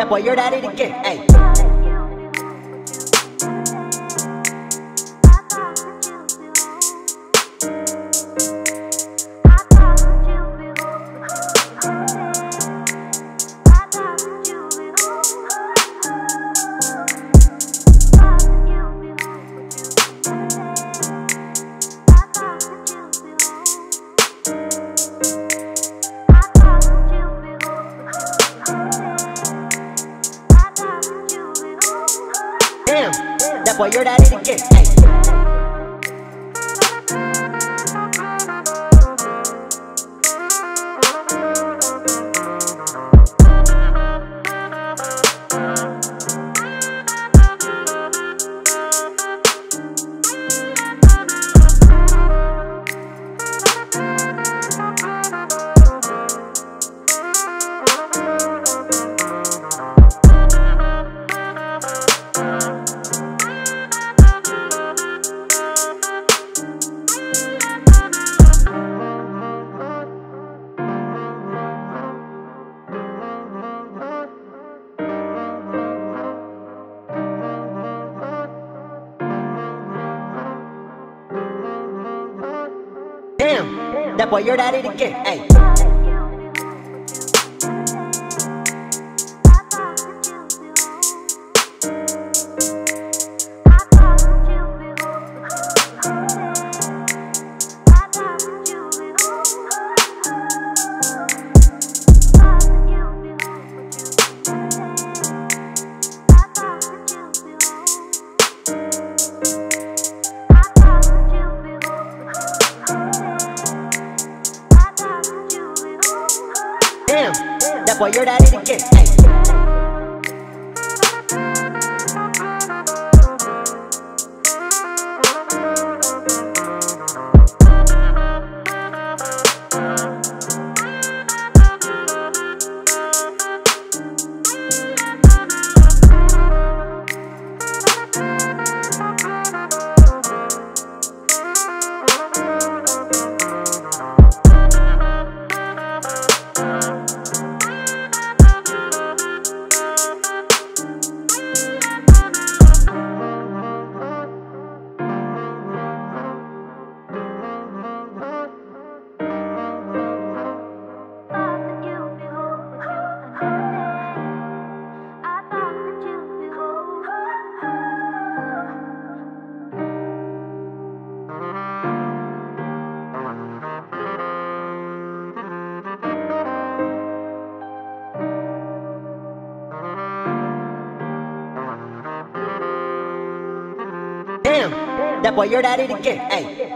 That boy, Yert at it again. Hey. Damn, that boy, Yert at it again. Hey. That boy, Yert at it again. Hey. Boy, Yert at it again. Hey. That boy, Yert at it. Hey.